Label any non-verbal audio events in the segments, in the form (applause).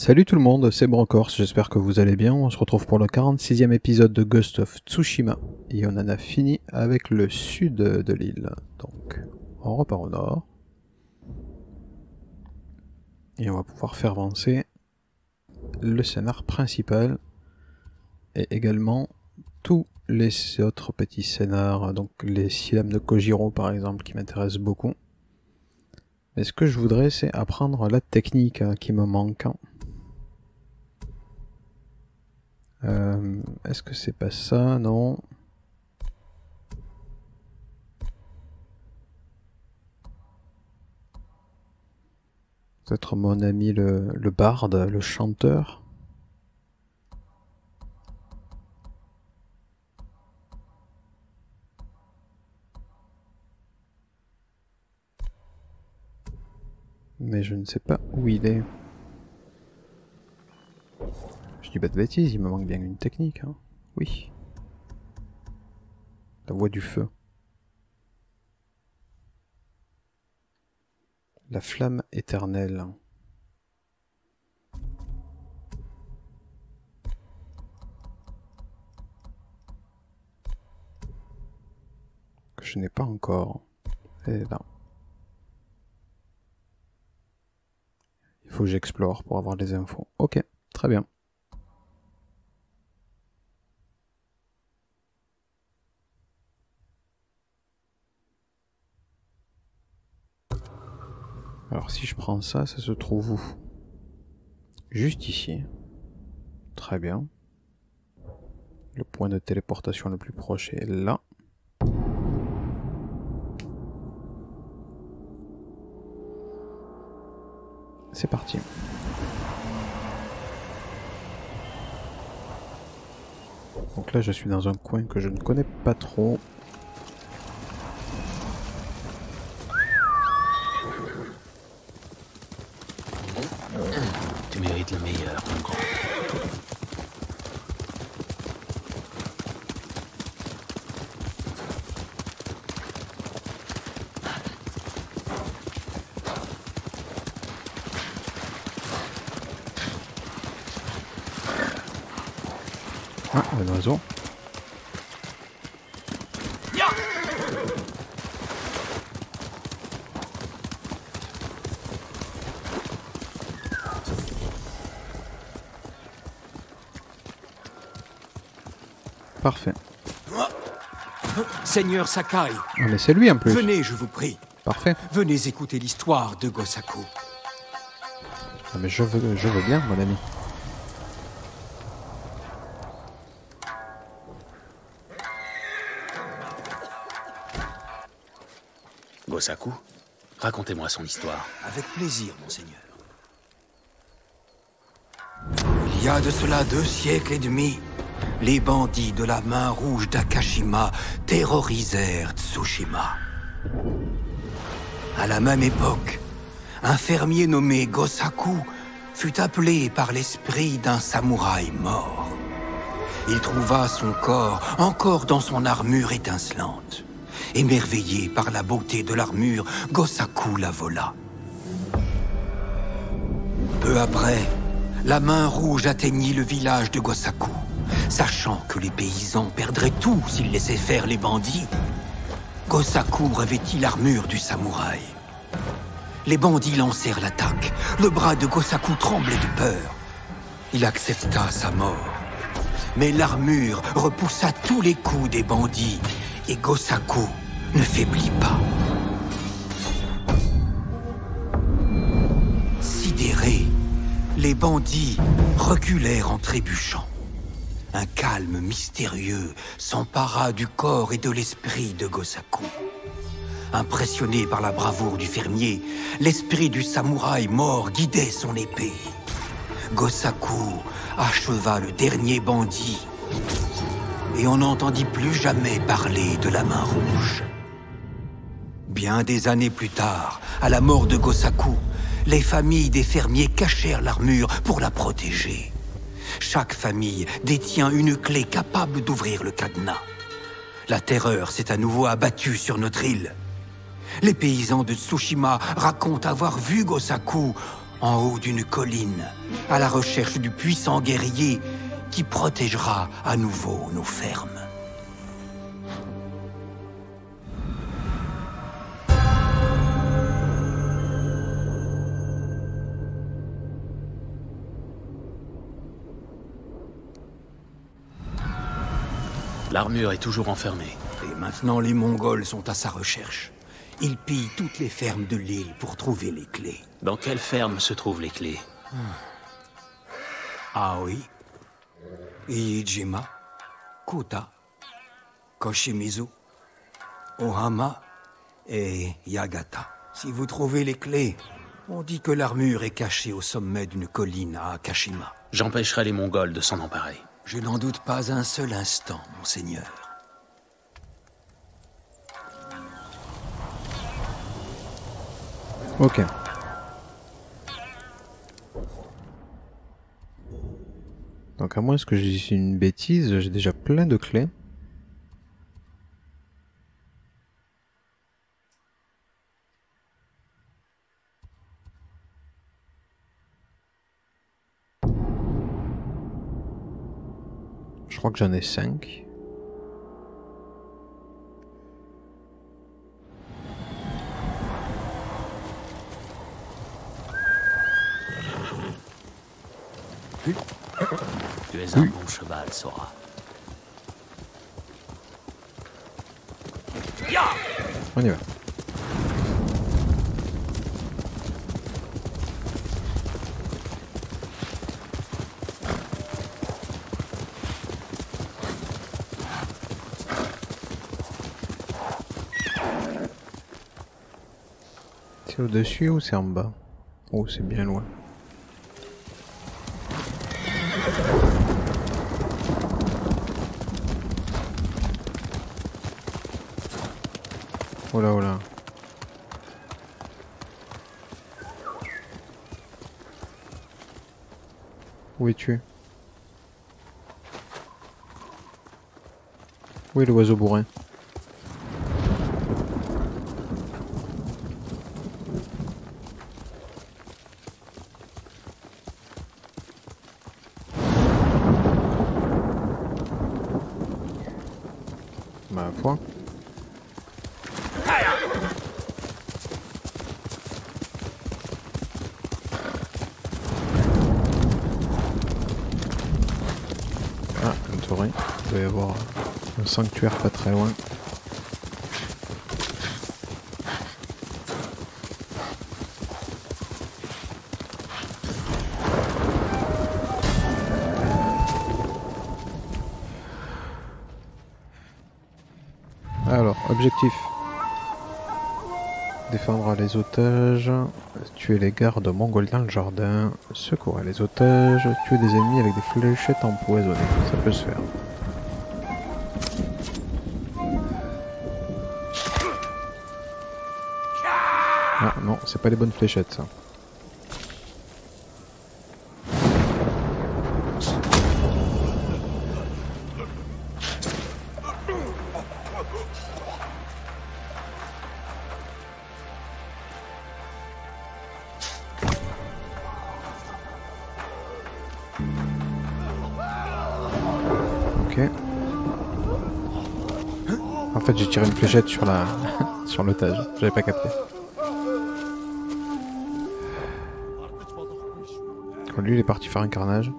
Salut tout le monde, c'est Brocorse, j'espère que vous allez bien. On se retrouve pour le 46e épisode de Ghost of Tsushima. Et on en a fini avec le sud de l'île. Donc, on repart au nord. Et on va pouvoir faire avancer le scénar principal. Et également tous les autres petits scénars, donc les syllabes de Kojiro par exemple, qui m'intéressent beaucoup. Mais ce que je voudrais, c'est apprendre la technique hein, qui me manque. Euh, Est-ce que c'est pas ça? Non. Peut-être mon ami le, le barde, le chanteur. Mais je ne sais pas où il est. Bêtises, il me manque bien une technique. Hein. Oui. La voix du feu. La flamme éternelle. Que je n'ai pas encore. Et là. Il faut que j'explore pour avoir les infos. Ok, très bien. Alors si je prends ça, ça se trouve où? Juste ici. Très bien. Le point de téléportation le plus proche est là. C'est parti. Donc là je suis dans un coin que je ne connais pas trop. Tu mérites le meilleur, mon grand. Ah, un oiseau. Parfait. Seigneur Sakai, Ah, mais c'est lui en plus. venez, je vous prie. Parfait. Venez écouter l'histoire de Gosaku. Ah, mais je veux, je veux bien, mon ami. Gosaku, racontez-moi son histoire. Avec plaisir, monseigneur. Il y a de cela deux siècles et demi, les bandits de la main rouge d'Akashima terrorisèrent Tsushima. À la même époque, un fermier nommé Gosaku fut appelé par l'esprit d'un samouraï mort. Il trouva son corps encore dans son armure étincelante. Émerveillé par la beauté de l'armure, Gosaku la vola. Peu après, la main rouge atteignit le village de Gosaku. Sachant que les paysans perdraient tout s'ils laissaient faire les bandits, Gosaku revêtit l'armure du samouraï? Les bandits lancèrent l'attaque. Le bras de Gosaku tremblait de peur. Il accepta sa mort. Mais l'armure repoussa tous les coups des bandits et Gosaku ne faiblit pas. Sidérés, les bandits reculèrent en trébuchant. Un calme mystérieux s'empara du corps et de l'esprit de Gosaku. Impressionné par la bravoure du fermier, l'esprit du samouraï mort guidait son épée. Gosaku acheva le dernier bandit et on n'entendit plus jamais parler de la main rouge. Bien des années plus tard, à la mort de Gosaku, les familles des fermiers cachèrent l'armure pour la protéger. Chaque famille détient une clé capable d'ouvrir le cadenas. La terreur s'est à nouveau abattue sur notre île. Les paysans de Tsushima racontent avoir vu Gosaku en haut d'une colline, à la recherche du puissant guerrier qui protégera à nouveau nos fermes. L'armure est toujours enfermée. Et maintenant, les Mongols sont à sa recherche. Ils pillent toutes les fermes de l'île pour trouver les clés. Dans quelle ferme se trouvent les clés? Aoi, Iijima, Kuta, Koshimizu, Ohama et Yagata. Si vous trouvez les clés, on dit que l'armure est cachée au sommet d'une colline à Akashima. J'empêcherai les Mongols de s'en emparer. Je n'en doute pas un seul instant, monseigneur. Ok. Donc à moins que je dise une bêtise, j'ai déjà plein de clés. Je crois que j'en ai 5. Tu es un bon cheval, Sora. On y va. C'est au-dessus ou c'est en bas? Oh, c'est bien loin. Oh là, oh. Où es-tu? Où est l'oiseau bourrin Ma foi. Torrent. Il doit y avoir un sanctuaire pas très loin. Alors, objectif. Défendre les otages, tuer les gardes mongols dans le jardin, secourir les otages, tuer des ennemis avec des fléchettes empoisonnées. Ça peut se faire. Ah non, c'est pas les bonnes fléchettes ça. Fléchette sur la (laughs) sur l'otage. J'avais pas capté. Lui, il est parti faire un carnage.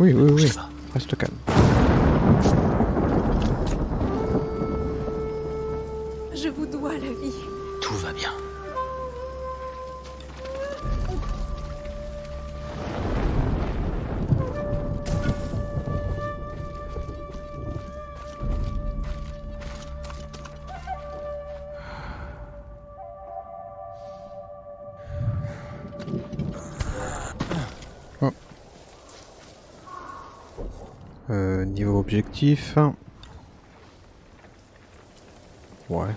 Oui, oui, oui. Reste calme. Je vous dois la vie. Tout va bien. Euh, niveau objectif. Ouais.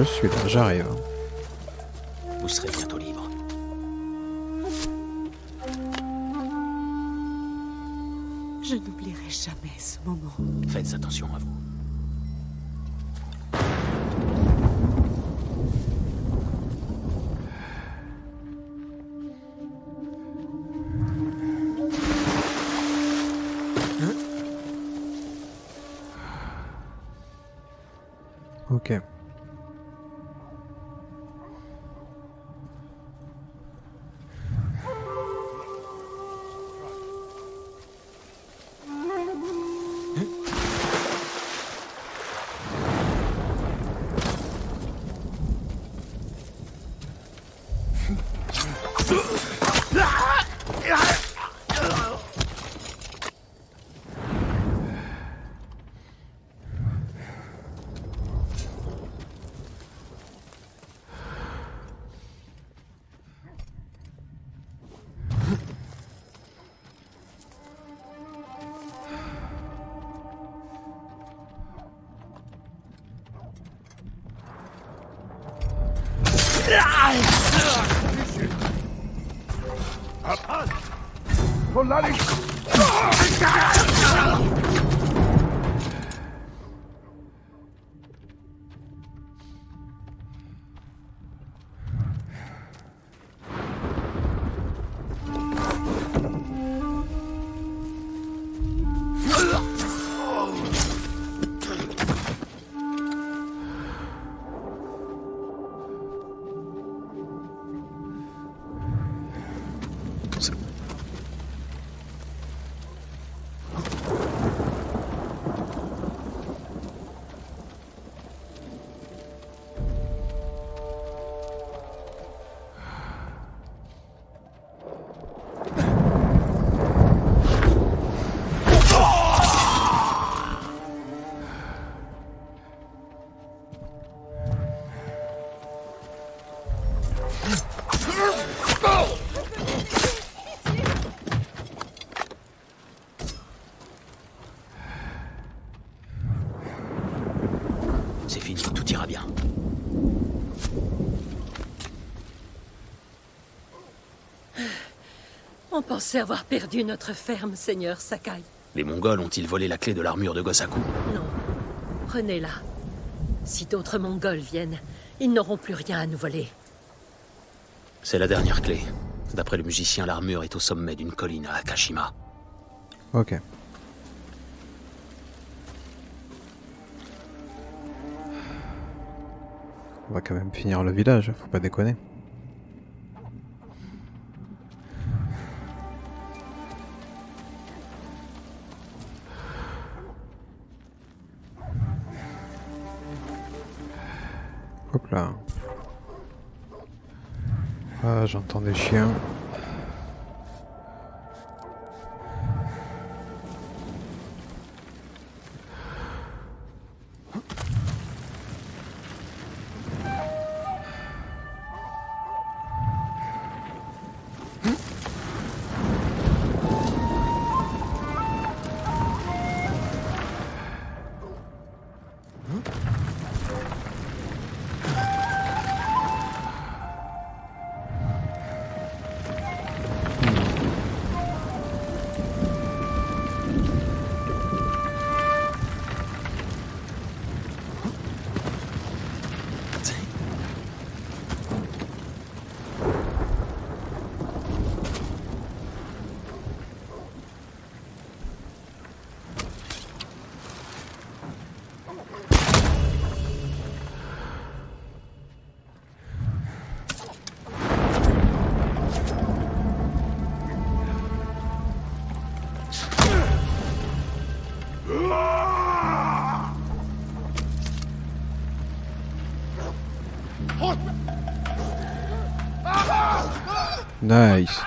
Je suis là, j'arrive. Pensait avoir perdu notre ferme, Seigneur Sakai. Les Mongols ont-ils volé la clé de l'armure de Gosaku? Non. Prenez-la. Si d'autres Mongols viennent, ils n'auront plus rien à nous voler. C'est la dernière clé. D'après le musicien, l'armure est au sommet d'une colline à Akashima. Ok. On va quand même finir le village, faut pas déconner. Ah, j'entends des chiens. Nice.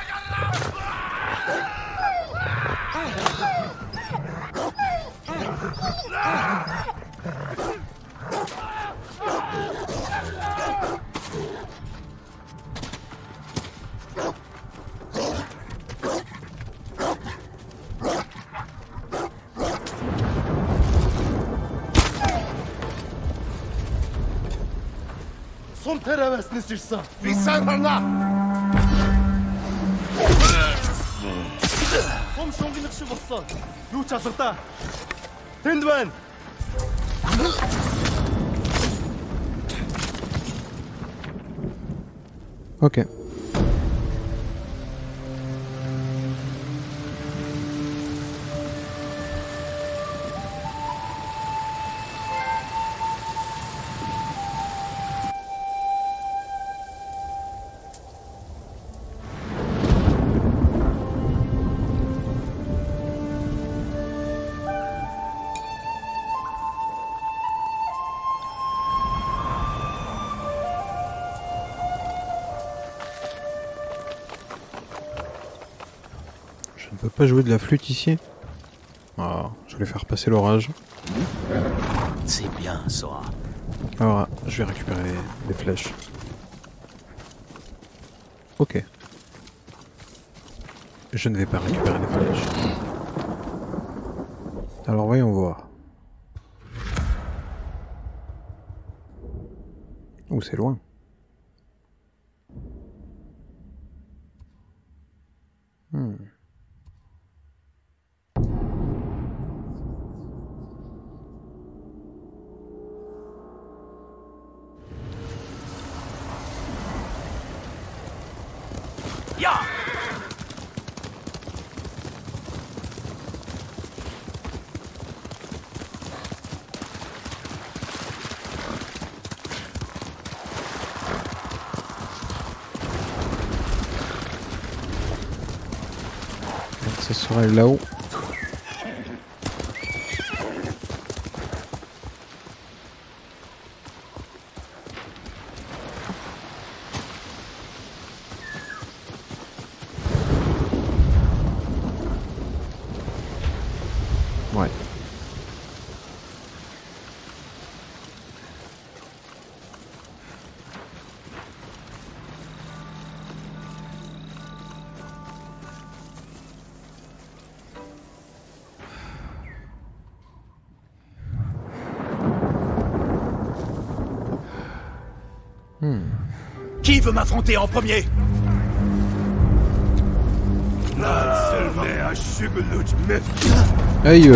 Som teravesni sirsa. Visar hana! Som шонгинх шиг болсон. Юу ч алгадаа. Тэнд байна. Ok. Je ne peux pas jouer de la flûte ici Ah, je vais faire passer l'orage. C'est bien, Sora. Alors, je vais récupérer les, les flèches. Ok. Je ne vais pas récupérer les flèches. Alors voyons voir. Ouh, c'est loin. Hmm. Ya Donc ce serait m'affronter en premier. Aïe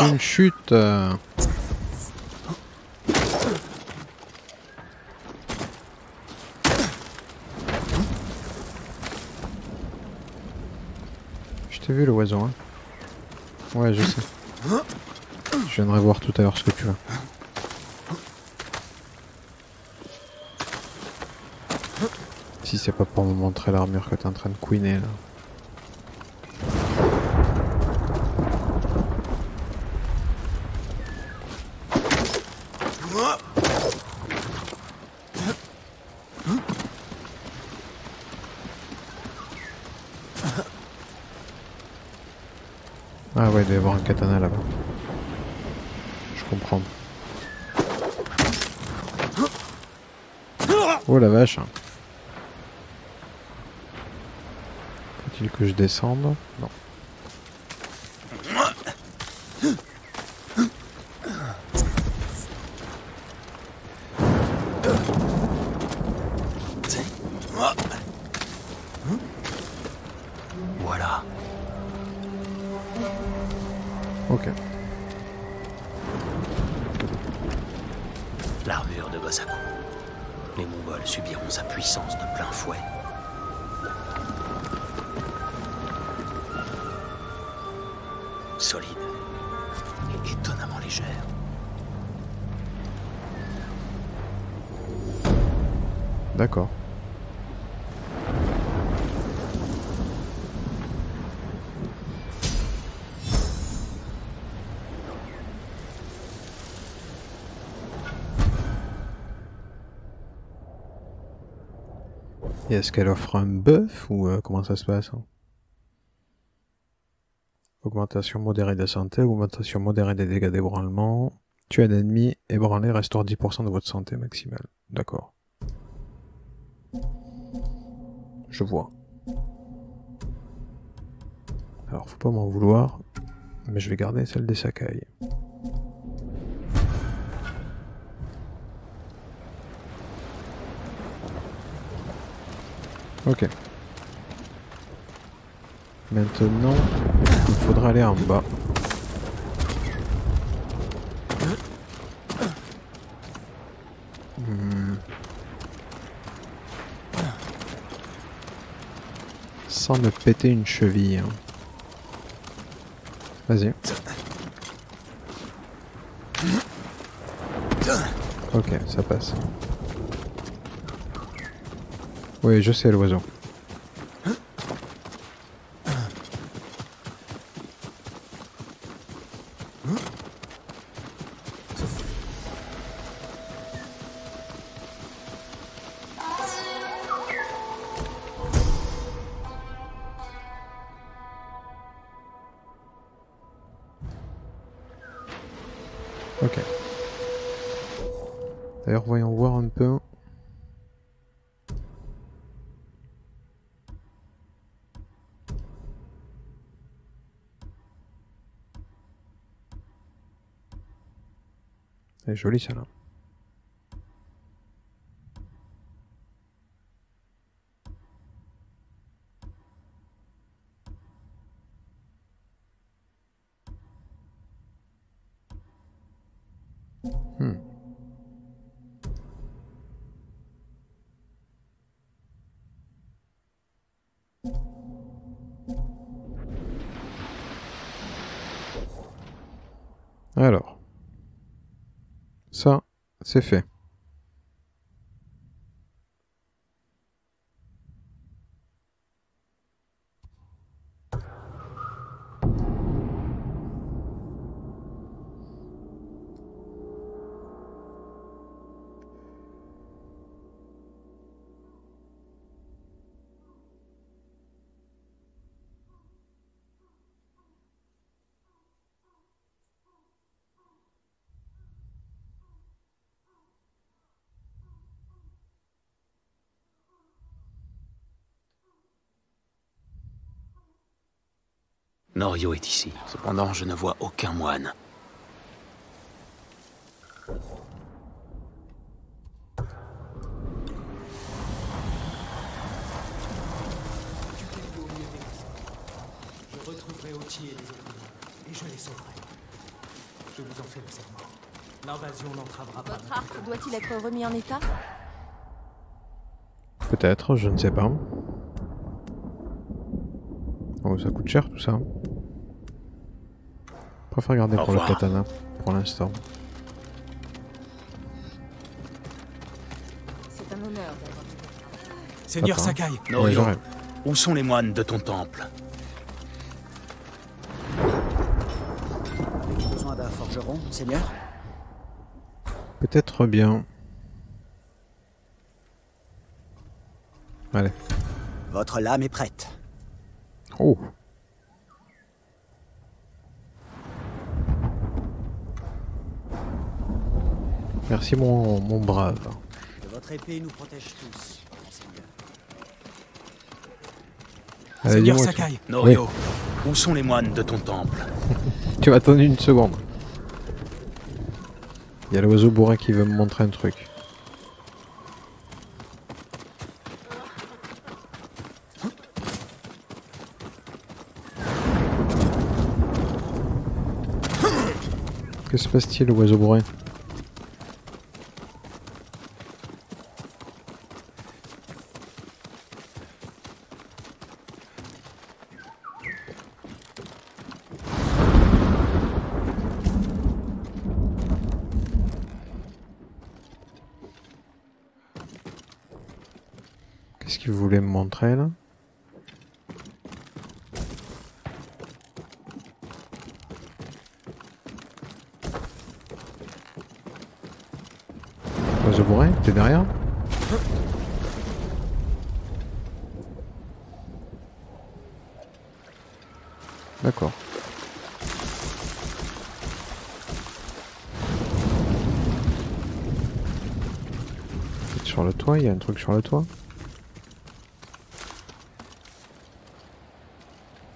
Une chute. Je t'ai vu le oiseau, hein. Ouais, je sais. Je viendrai voir tout à l'heure ce que tu veux. Si c'est pas pour me montrer l'armure que t'es en train de couiner là. Doit y avoir un katana là-bas. Je comprends. Oh la vache. Faut-il que je descende? Non. Solide et étonnamment légère. D'accord. Est-ce qu'elle offre un buff ou euh, comment ça se passe hein? Augmentation modérée de santé, augmentation modérée des dégâts d'ébranlement. Tuer un ennemi, ébranlé, restaure 10% de votre santé maximale. D'accord. Je vois. Alors, faut pas m'en vouloir, mais je vais garder celle des Sakai. Ok. Maintenant, il faudra aller en bas. Hmm. Sans me péter une cheville. hein. Vas-y. Ok, ça passe. Oui, je sais l'oiseau. Jolie celle-là. Hmm. Alors. Ça, c'est fait. Norio est ici. Cependant, je ne vois aucun moine. Je retrouverai Ochi et les autres, et je les sauverai. Je vous en fais le serment. L'invasion n'entravera pas. Votre arc doit-il être remis en état? Peut-être, je ne sais pas. Oh, ça coûte cher tout ça. Je préfère garder Au pour le katana pour l'instant. C'est un honneur d'avoir Seigneur. Sakai, Ouais, Norio, j'aurais- où sont les moines de ton temple? Besoin d'un forgeron, Seigneur? Peut-être bien. Allez. Votre lame est prête. Oh Merci mon, mon brave. Que votre épée nous protège tous, Seigneur. Allez, Seigneur dis-moi Sakai, Norio, où sont les moines de ton temple. (laughs) Tu vas attendre une seconde. Il y a l'oiseau bourrin qui veut me montrer un truc. Que se passe-t-il, l'oiseau bourrin? Qu'est-ce qu'il voulait me montrer là Oiseau bourrin, t'es derrière D'accord. Sur le toit, il y a un truc sur le toit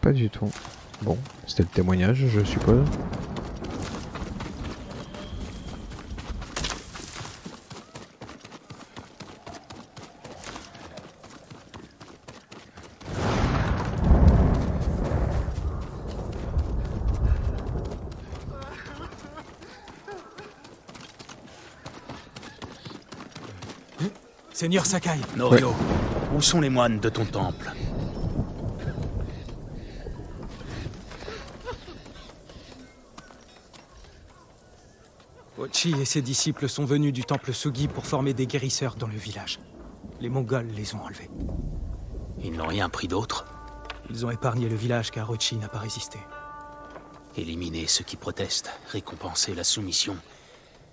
Pas du tout. Bon, c'était le témoignage, je suppose. Seigneur Sakai, Norio, où sont les moines de ton temple? Ochi et ses disciples sont venus du temple Sugi pour former des guérisseurs dans le village. Les Mongols les ont enlevés. Ils n'ont rien pris d'autre Ils ont épargné le village car Ochi n'a pas résisté. Éliminer ceux qui protestent, récompenser la soumission.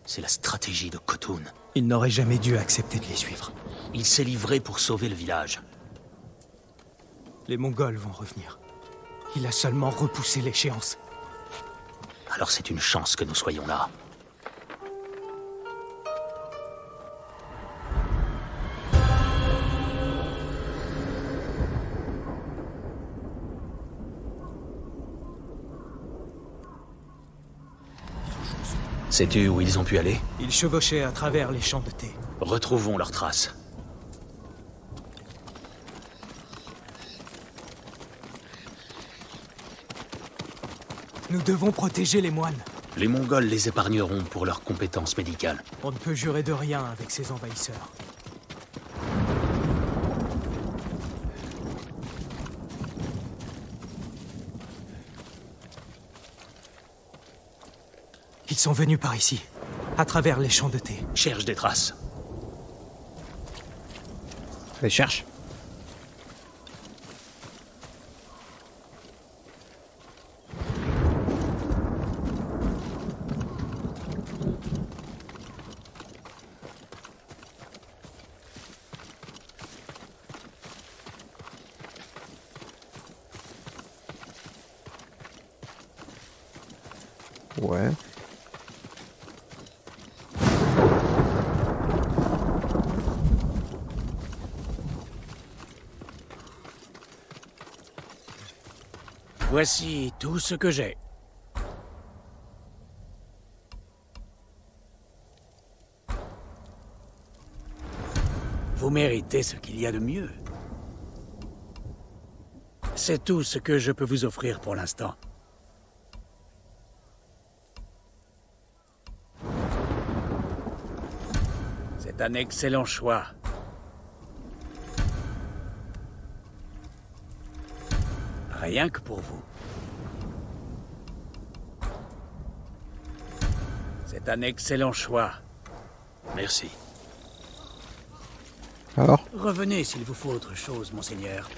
C'est la stratégie de Khotun. Il n'aurait jamais dû accepter de les suivre. Il s'est livré pour sauver le village. Les Mongols vont revenir. Il a seulement repoussé l'échéance. Alors c'est une chance que nous soyons là. Sais-tu où ils ont pu aller Ils chevauchaient à travers les champs de thé. Retrouvons leurs traces. Nous devons protéger les moines. Les Mongols les épargneront pour leurs compétences médicales. On ne peut jurer de rien avec ces envahisseurs. Ils sont venus par ici, à travers les champs de thé. Cherche des traces. Allez, cherche. Ouais. Voici tout ce que j'ai. Vous méritez ce qu'il y a de mieux. C'est tout ce que je peux vous offrir pour l'instant. C'est un excellent choix. Rien que pour vous. C'est un excellent choix. Merci. Alors Revenez s'il vous faut autre chose, monseigneur.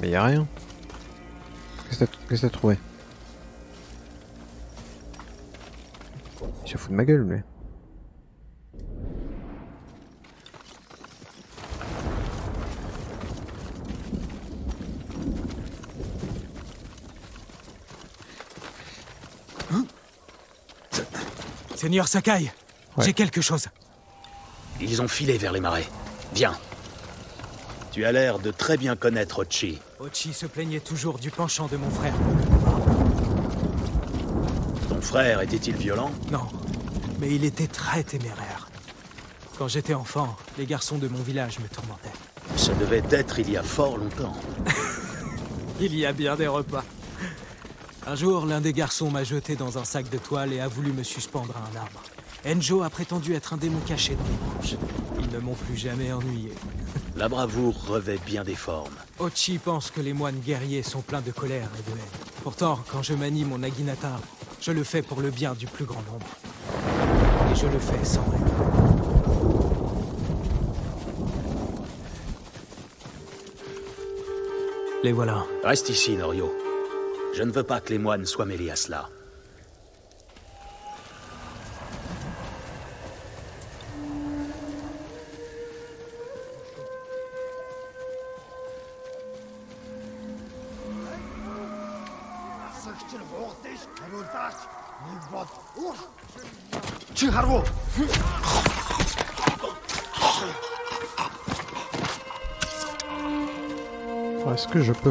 Mais y a rien. Qu'est-ce que t'as- trouvé? Fout de ma gueule, lui. Seigneur Sakai, Ouais. j'ai quelque chose. Ils ont filé vers les marais. Viens. Tu as l'air de très bien connaître Ochi. Ochi se plaignait toujours du penchant de mon frère. Ton frère était-il violent? Non, mais il était très téméraire. Quand j'étais enfant, les garçons de mon village me tourmentaient. Ce devait être il y a fort longtemps. (laughs) Il y a bien des repas. Un jour, l'un des garçons m'a jeté dans un sac de toile et a voulu me suspendre à un arbre. Enjo a prétendu être un démon caché dans les branches. Ils ne m'ont plus jamais ennuyé. (laughs) La bravoure revêt bien des formes. Ochi pense que les moines guerriers sont pleins de colère et de haine. Pourtant, quand je manie mon Naginata, je le fais pour le bien du plus grand nombre. Je le fais sans règle. Les voilà. Reste ici, Norio. Je ne veux pas que les moines soient mêlés à cela.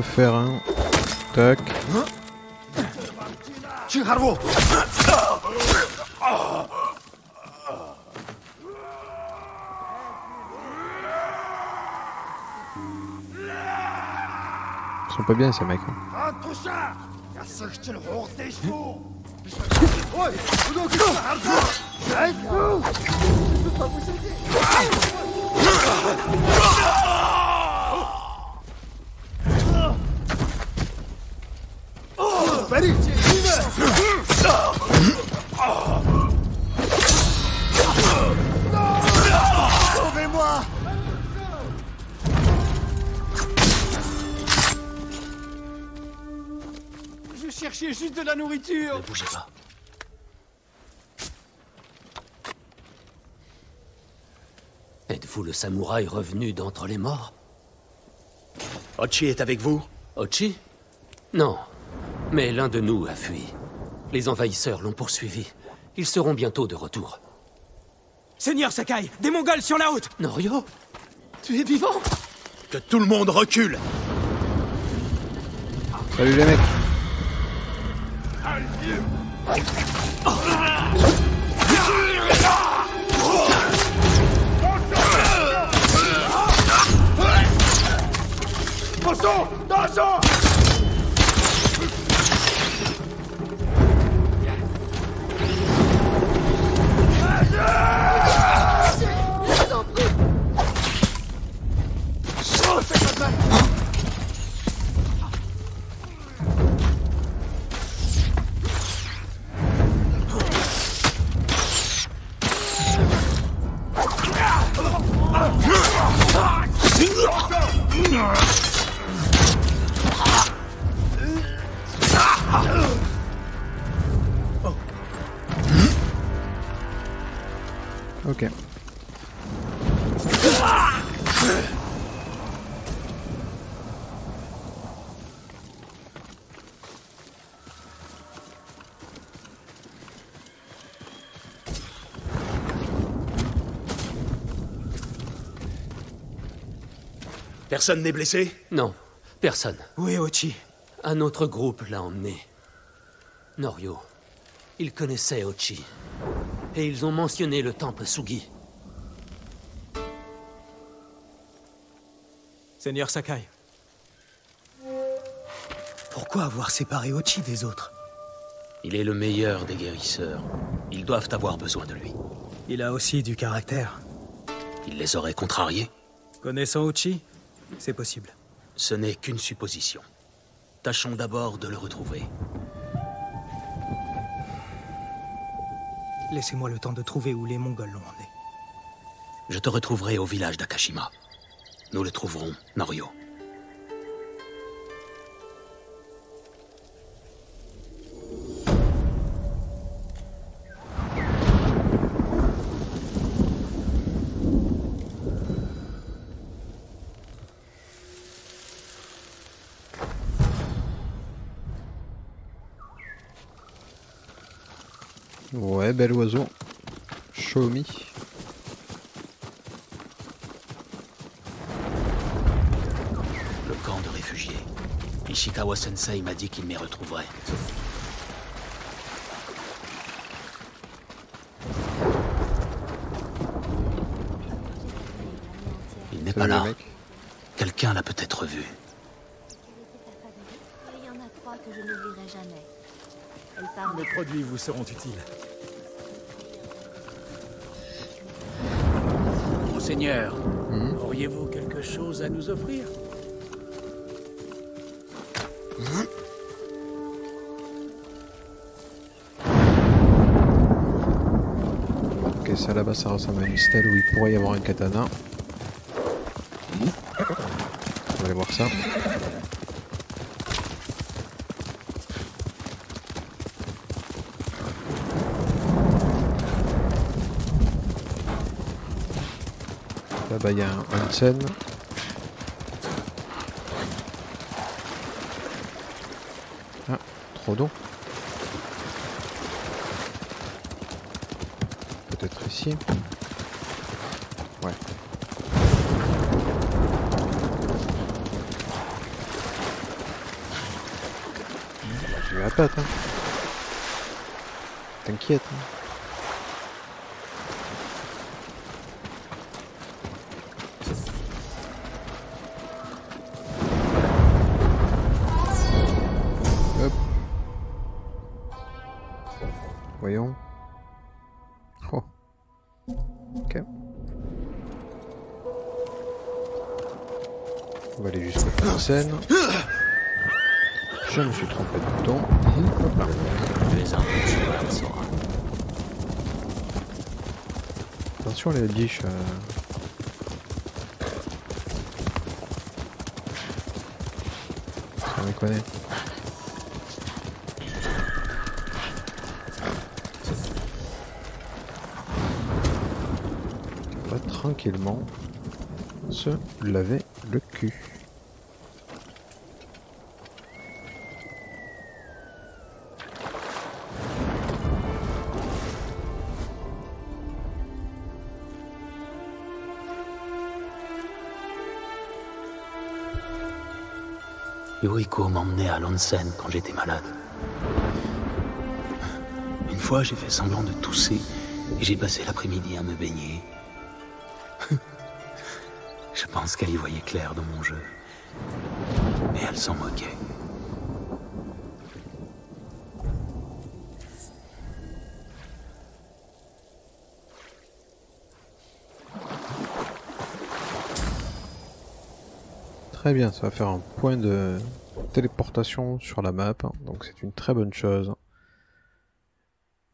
Faire un... Tac. Ils sont pas bien ces mecs. hein. Je cherchais juste de la nourriture Ne bougez pas. Êtes-vous le samouraï revenu d'entre les morts? Ochi est avec vous? Ochi? Non. Mais l'un de nous a fui. Les envahisseurs l'ont poursuivi. Ils seront bientôt de retour. Seigneur Sakai, des Mongols sur la route Norio? Tu es vivant? Que tout le monde recule Salut les mecs Stop! Ah! Personne n'est blessé? Non, personne. Où est Ochi? Un autre groupe l'a emmené. Norio. Ils connaissaient Ochi. Et ils ont mentionné le temple Sugi. Seigneur Sakai. Pourquoi avoir séparé Ochi des autres? Il est le meilleur des guérisseurs. Ils doivent avoir besoin de lui. Il a aussi du caractère. Il les aurait contrariés Connaissant Ochi, c'est possible. Ce n'est qu'une supposition. Tâchons d'abord de le retrouver. Laissez-moi le temps de trouver où les Mongols l'ont emmené. Je te retrouverai au village d'Akashima. Nous le trouverons, Norio. Ouais, bel oiseau. Show me. Le camp de réfugiés. Ishikawa Sensei m'a dit qu'il m'y retrouverait. Il n'est pas là. Quelqu'un l'a peut-être vu. Il y en a trois que je n'oublierai jamais. Elle parle Mes produits vous seront utiles. Monseigneur, Mhm. auriez-vous quelque chose à nous offrir Ok, ça là-bas, ça ressemble à une stèle où il pourrait y avoir un katana. On va aller voir ça. Là-bas, il y a un onsen. Ah, trop d'eau. Peut-être ici. Ouais. Vais à patte, hein. T'inquiète. hein. tranquillement se laver le cul. Yuriko m'emmenait à l'onsen quand j'étais malade. Une fois, j'ai fait semblant de tousser et j'ai passé l'après-midi à me baigner. Je pense qu'elle y voyait clair dans mon jeu. Mais elle s'en moquait. Très bien, ça va faire un point de téléportation sur la map, donc c'est une très bonne chose.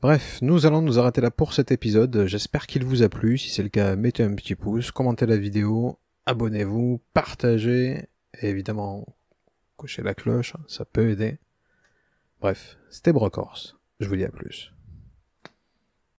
Bref, nous allons nous arrêter là pour cet épisode. J'espère qu'il vous a plu. Si c'est le cas, mettez un petit pouce, commentez la vidéo, abonnez-vous, partagez, et évidemment, cochez la cloche, ça peut aider. Bref, c'était Brocorse. Je vous dis à plus.